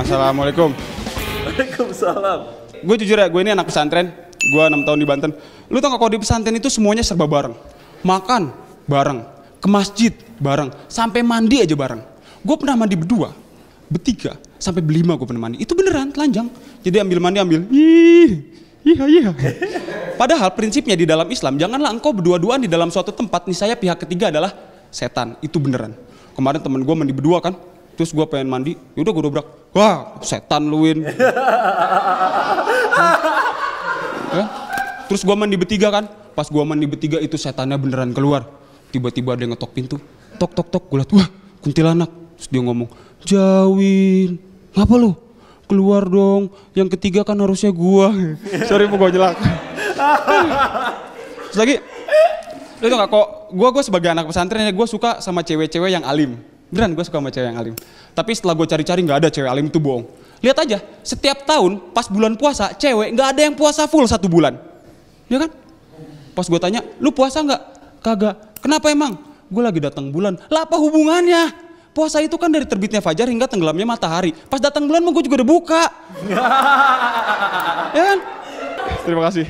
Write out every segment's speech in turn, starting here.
Assalamualaikum. Waalaikumsalam. Gue jujur ya, gue ini anak pesantren. Gue 6 tahun di Banten. Lu tau gak kalau di pesantren itu semuanya serba bareng. Makan bareng, ke masjid bareng, sampai mandi aja bareng. Gue pernah mandi berdua, bertiga, sampai berlima gue pernah mandi. Itu beneran, telanjang. Jadi ambil mandi ambil. Ih, iya iya. Padahal prinsipnya di dalam Islam, janganlah engkau berdua-duaan di dalam suatu tempat. Nih saya pihak ketiga adalah setan. Itu beneran. Kemarin temen gue mandi berdua kan, terus gue pengen mandi, yaudah gue dobrak, wah setan luin. Ya. Terus gua mandi bertiga kan. Pas gua mandi bertiga itu setannya beneran keluar. Tiba-tiba ada yang ngetok pintu. Tok tok tok. Gua liat, wah kuntilanak. Terus dia ngomong, Jawin, ngapa lu? Keluar dong. Yang ketiga kan harusnya gua. Sorry bu gua jelak. Terus lagi, lu tau gak kok, gua gua sebagai anak pesantren ya, gua suka sama cewek-cewek yang alim. Beneran gue suka sama cewek yang alim. Tapi setelah gue cari-cari nggak ada cewek alim itu bohong. Lihat aja, setiap tahun pas bulan puasa, cewek nggak ada yang puasa full satu bulan. Ya kan? Pas gue tanya, lu puasa nggak? Kagak. Kenapa emang? Gue lagi datang bulan. Lah apa hubungannya? Puasa itu kan dari terbitnya fajar hingga tenggelamnya matahari. Pas datang bulan mah gue juga udah buka. ya kan? Terima kasih.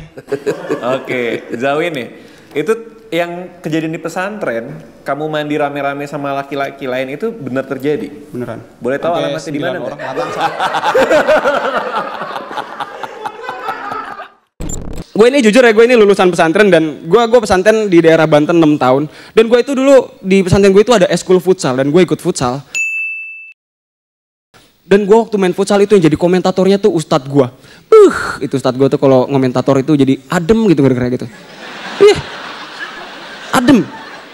Oke, Zawin nih. Itu yang kejadian di pesantren, kamu mandi rame-rame sama laki-laki lain itu benar terjadi? Beneran. Boleh tahu alamatnya di mana orang gue ini jujur ya, gue ini lulusan pesantren dan gue gue pesantren di daerah Banten 6 tahun. Dan gue itu dulu di pesantren gue itu ada eskul futsal dan gue ikut futsal. Dan gue waktu main futsal itu yang jadi komentatornya tuh ustadz gue. Uh, itu ustadz gue tuh kalau komentator itu jadi adem gitu gara-gara gitu. Ih, adem.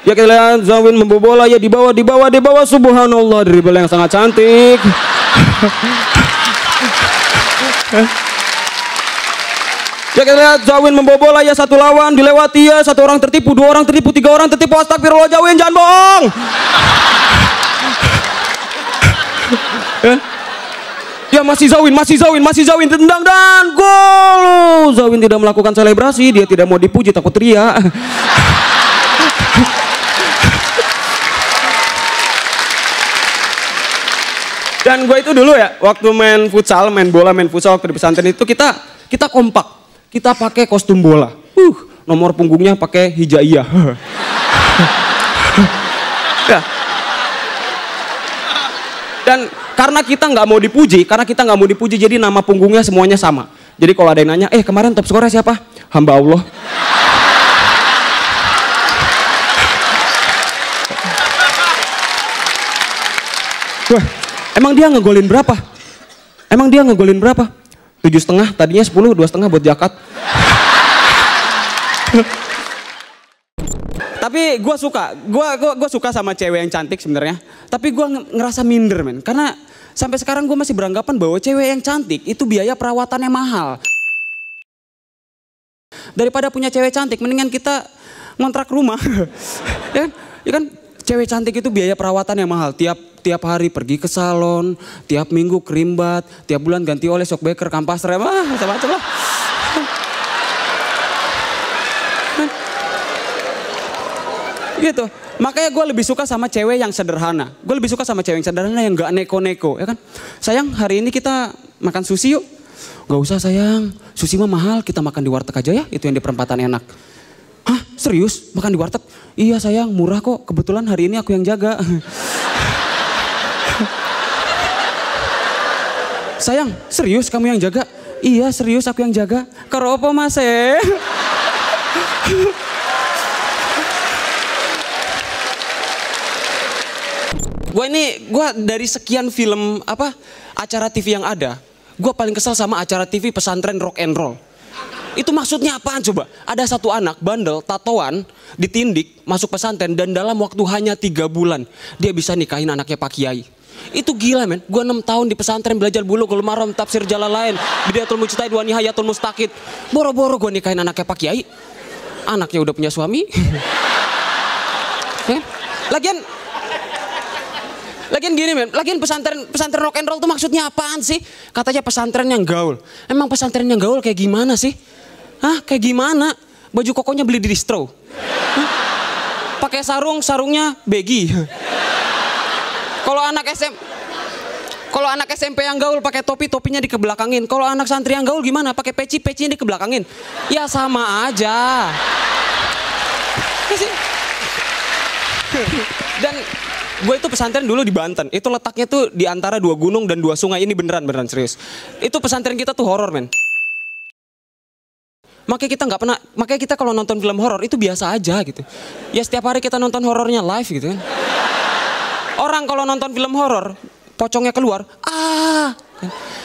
Ya kita lihat Zawin membawa bola ya di bawah di bawah di bawah subhanallah dari bola yang sangat cantik. Ya kita lihat Zawin membawa bola ya satu lawan dilewati ya satu orang tertipu dua orang tertipu tiga orang tertipu astagfirullah Zawin jangan bohong. Ya masih Zawin, masih Zawin, masih Zawin tendang dan gol. Zawin tidak melakukan selebrasi, dia tidak mau dipuji takut teriak. Dan gue itu dulu ya, waktu main futsal, main bola, main futsal waktu di pesantren itu kita kita kompak, kita pakai kostum bola. Uh, nomor punggungnya pakai hijaiyah. ya. Dan karena kita nggak mau dipuji, karena kita nggak mau dipuji, jadi nama punggungnya semuanya sama. Jadi kalau ada yang nanya, eh kemarin top skornya siapa? Hamba Allah. Wah, emang dia ngegolin berapa? Emang dia ngegolin berapa? Tujuh setengah, tadinya sepuluh, dua setengah buat jakat. Tapi gue suka, gue gua, gua suka sama cewek yang cantik sebenarnya. Tapi gue ngerasa minder men, karena sampai sekarang gue masih beranggapan bahwa cewek yang cantik itu biaya perawatannya mahal. Daripada punya cewek cantik, mendingan kita ngontrak rumah. ya kan? Ya kan? Cewek cantik itu biaya perawatan yang mahal. Tiap tiap hari pergi ke salon, tiap minggu kerimbat, tiap bulan ganti oleh shock breaker, kampas rem, ah, macam-macam lah. gitu. Makanya gue lebih suka sama cewek yang sederhana. Gue lebih suka sama cewek yang sederhana yang gak neko-neko, ya kan? Sayang, hari ini kita makan sushi yuk. Gak usah sayang, sushi mah mahal, kita makan di warteg aja ya, itu yang di perempatan enak. Hah, serius? Makan di warteg? Iya sayang, murah kok. Kebetulan hari ini aku yang jaga. sayang, serius kamu yang jaga? Iya serius aku yang jaga. Karo apa mas eh? gue ini gue dari sekian film apa acara TV yang ada, gue paling kesal sama acara TV pesantren rock and roll. Itu maksudnya apaan coba? Ada satu anak bandel, tatoan, ditindik, masuk pesantren dan dalam waktu hanya tiga bulan dia bisa nikahin anaknya Pak Kiai. Itu gila men, gue 6 tahun di pesantren belajar bulu maram tafsir jalan lain, bidayatul mujtahid wa nihayatul mustaqid. Boro-boro gue nikahin anaknya Pak Kiai. Anaknya udah punya suami. Ya. Lagian Lagian gini men, lagian pesantren pesantren rock and roll tuh maksudnya apaan sih? Katanya pesantren yang gaul. Emang pesantren yang gaul kayak gimana sih? Hah, kayak gimana? Baju kokonya beli di distro. Pakai sarung, sarungnya begi. Kalau anak SM kalau anak SMP yang gaul pakai topi, topinya dikebelakangin. Kalau anak santri yang gaul gimana? Pakai peci, pecinya dikebelakangin. Ya sama aja. Ya. Dan gue itu pesantren dulu di Banten. Itu letaknya tuh di antara dua gunung dan dua sungai. Ini beneran beneran serius. Itu pesantren kita tuh horor men. Makanya kita nggak pernah, makanya kita kalau nonton film horor itu biasa aja gitu. Ya setiap hari kita nonton horornya live gitu kan. Orang kalau nonton film horor, pocongnya keluar, ah.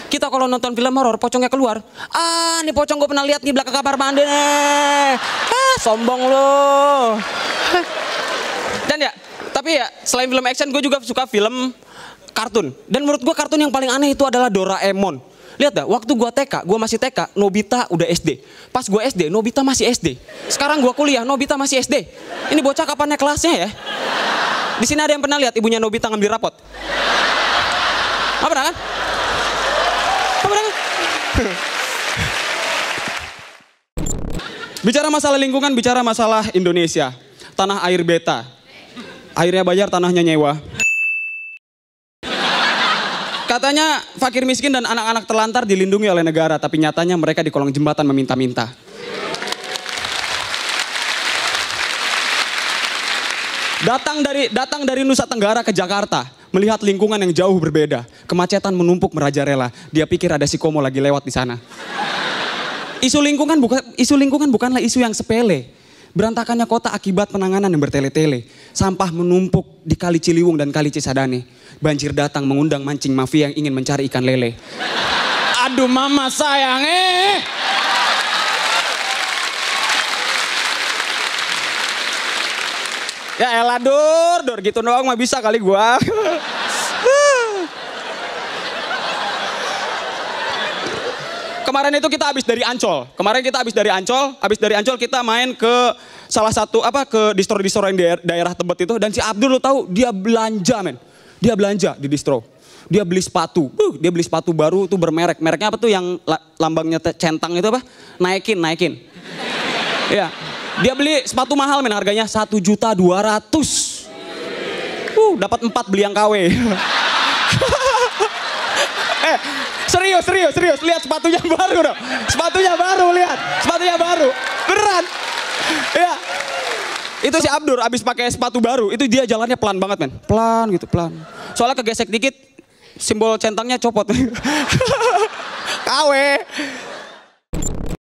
Kita kalau nonton film horor, pocongnya keluar, ah, nih pocong gue pernah lihat nih belakang kamar mandi nih. Ah, sombong lo. Dan ya, tapi ya selain film action, gue juga suka film kartun. Dan menurut gue kartun yang paling aneh itu adalah Doraemon. Lihat dah, waktu gua TK, gua masih TK, Nobita udah SD. Pas gua SD, Nobita masih SD. Sekarang gua kuliah, Nobita masih SD. Ini bocah kapan naik kelasnya ya? Di sini ada yang pernah lihat ibunya Nobita ngambil rapot? Apa pernah kan? Apa pernah kan? Bicara masalah lingkungan, bicara masalah Indonesia. Tanah air beta. Airnya bayar, tanahnya nyewa. Katanya fakir miskin dan anak-anak terlantar dilindungi oleh negara, tapi nyatanya mereka di kolong jembatan meminta-minta. Datang dari datang dari Nusa Tenggara ke Jakarta, melihat lingkungan yang jauh berbeda. Kemacetan menumpuk merajalela. Dia pikir ada si Komo lagi lewat di sana. Isu lingkungan bukan isu lingkungan bukanlah isu yang sepele. Berantakannya kota akibat penanganan yang bertele-tele. Sampah menumpuk di Kali Ciliwung dan Kali Cisadane. Banjir datang mengundang mancing mafia yang ingin mencari ikan lele. Aduh mama sayang eh. Ya elah dur, dur gitu doang mah bisa kali gua. Kemarin itu kita habis dari Ancol. Kemarin kita habis dari Ancol, habis dari Ancol kita main ke salah satu apa ke distro-distro yang daerah, daerah Tebet itu dan si Abdul lo tahu dia belanja men. Dia belanja di distro. Dia beli sepatu. Uh, dia beli sepatu baru tuh bermerek. Mereknya apa tuh yang la- lambangnya centang itu apa? Naikin, naikin. Iya. Dia beli sepatu mahal men harganya satu juta dua ratus. Uh, dapat empat beli yang KW. eh, serius, serius, serius. Lihat sepatunya baru dong. Sepatunya baru, lihat. Sepatunya baru. Beneran. Ya. Itu si Abdur abis pakai sepatu baru, itu dia jalannya pelan banget men. Pelan gitu, pelan. Soalnya kegesek dikit, simbol centangnya copot. KW.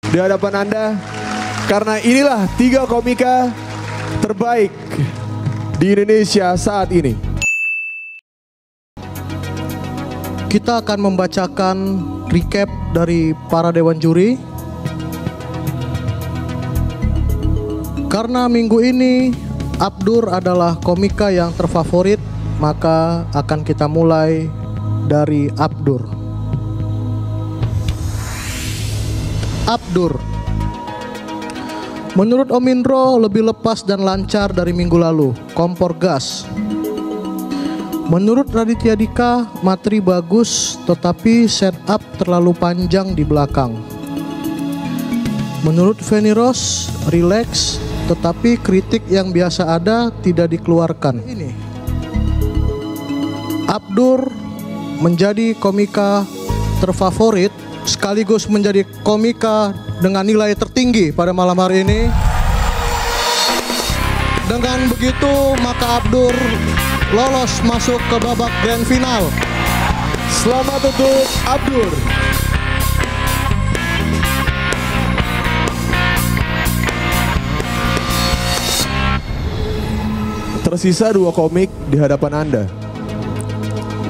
di hadapan Anda karena inilah tiga komika terbaik di Indonesia saat ini. Kita akan membacakan recap dari para dewan juri. Karena minggu ini Abdur adalah komika yang terfavorit, maka akan kita mulai dari Abdur. Abdur. Menurut Om Indro lebih lepas dan lancar dari minggu lalu. Kompor gas. Menurut Raditya Dika, materi bagus tetapi setup terlalu panjang di belakang. Menurut Feni Rose, relax tetapi kritik yang biasa ada tidak dikeluarkan. Ini. Abdur menjadi komika terfavorit sekaligus menjadi komika dengan nilai tertinggi pada malam hari ini. Dengan begitu maka Abdur lolos masuk ke babak grand final. Selamat untuk Abdur. Tersisa dua komik di hadapan Anda.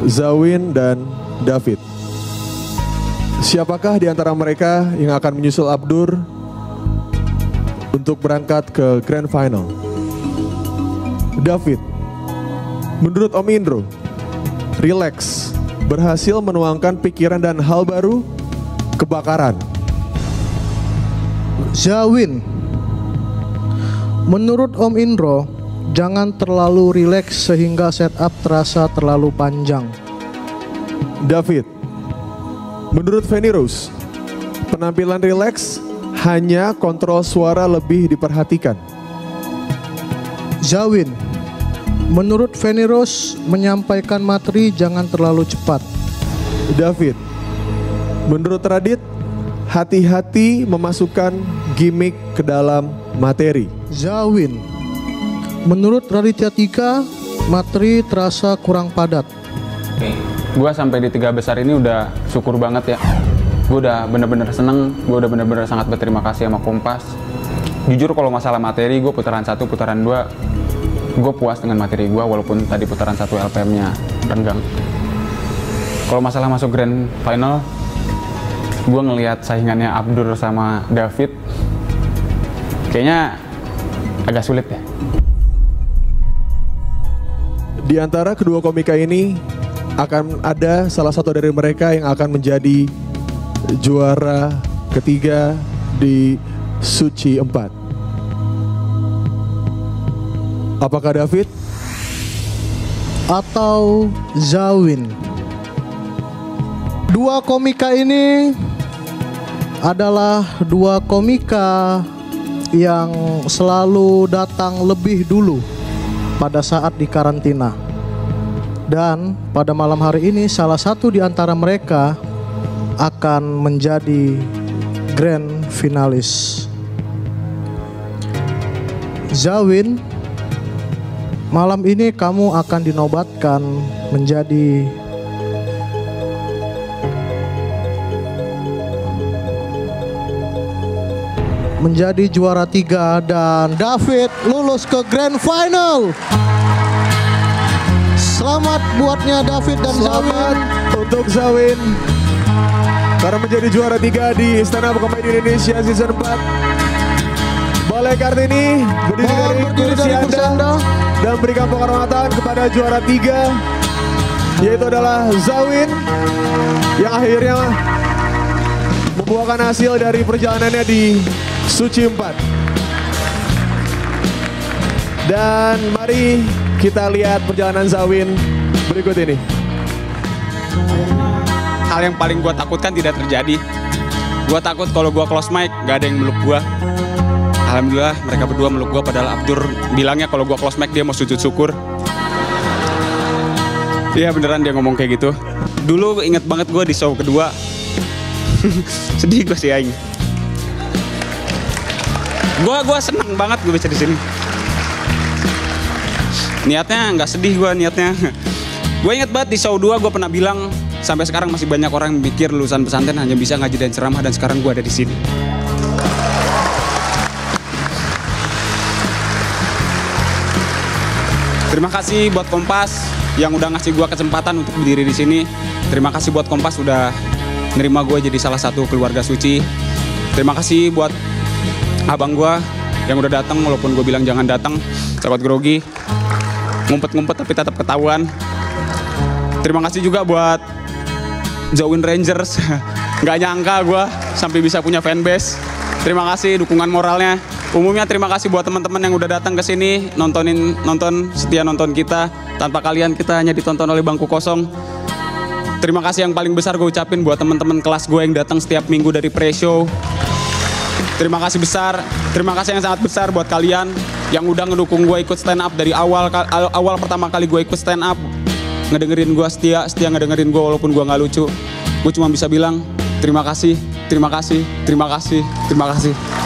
Zawin dan David. Siapakah di antara mereka yang akan menyusul Abdur untuk berangkat ke grand final? David, menurut Om Indro, relax, berhasil menuangkan pikiran dan hal baru, kebakaran. Zawin. Menurut Om Indro, jangan terlalu rileks sehingga setup terasa terlalu panjang. David, menurut Fanny Rose, penampilan relax hanya kontrol suara lebih diperhatikan. Zawin. Menurut Feni Rose, menyampaikan materi jangan terlalu cepat. David, menurut Radit, hati-hati memasukkan gimmick ke dalam materi. Zawin. Menurut Raditya Tika, materi terasa kurang padat. Gue sampai di tiga besar ini udah syukur banget ya. Gue udah bener-bener seneng, gue udah bener-bener sangat berterima kasih sama Kompas. Jujur kalau masalah materi, gue putaran satu, putaran dua, gue puas dengan materi gue walaupun tadi putaran satu LPM-nya renggang. Kalau masalah masuk grand final, gue ngelihat saingannya Abdur sama David, kayaknya agak sulit ya. Di antara kedua komika ini akan ada salah satu dari mereka yang akan menjadi juara ketiga di Suci 4. Apakah David? atau Zawin. Dua komika ini adalah dua komika yang selalu datang lebih dulu pada saat di karantina. Dan pada malam hari ini salah satu di antara mereka akan menjadi grand finalis. Zawin Malam ini kamu akan dinobatkan menjadi menjadi juara tiga dan David lulus ke grand final. Selamat buatnya David dan Selamat Zawin. untuk Zawin karena menjadi juara tiga di Istana Komedi Indonesia season 4. Balai Kartini berdiri Mohon dari berdiri kursi dari kursi Anda Anda. dan berikan penghormatan kepada juara tiga yaitu adalah Zawin yang akhirnya membuahkan hasil dari perjalanannya di Suci 4. Dan mari kita lihat perjalanan Zawin berikut ini. Hal yang paling gue takutkan tidak terjadi. Gue takut kalau gue close mic, gak ada yang meluk gue. Alhamdulillah mereka berdua meluk gue padahal Abdur bilangnya kalau gue close mic dia mau sujud syukur. Iya beneran dia ngomong kayak gitu. Dulu inget banget gue di show kedua. Sedih gue sih aing. Gue gua seneng banget gue bisa di sini. Niatnya nggak sedih gue niatnya. gue inget banget di show 2 gue pernah bilang sampai sekarang masih banyak orang yang mikir lulusan pesantren hanya bisa ngaji dan ceramah dan sekarang gue ada di sini. Terima kasih buat Kompas yang udah ngasih gua kesempatan untuk berdiri di sini. Terima kasih buat Kompas udah nerima gue jadi salah satu keluarga suci. Terima kasih buat abang gua yang udah datang walaupun gue bilang jangan datang, sahabat grogi. Ngumpet-ngumpet tapi tetap ketahuan. Terima kasih juga buat Zawin Rangers. Nggak nyangka gue sampai bisa punya fanbase. Terima kasih dukungan moralnya. Umumnya terima kasih buat teman-teman yang udah datang ke sini nontonin nonton setia nonton kita. Tanpa kalian kita hanya ditonton oleh bangku kosong. Terima kasih yang paling besar gue ucapin buat teman-teman kelas gue yang datang setiap minggu dari pre-show. Terima kasih besar, terima kasih yang sangat besar buat kalian yang udah ngedukung gue ikut stand up dari awal awal, pertama kali gue ikut stand up ngedengerin gue setia setia ngedengerin gue walaupun gue nggak lucu gue cuma bisa bilang terima kasih terima kasih terima kasih terima kasih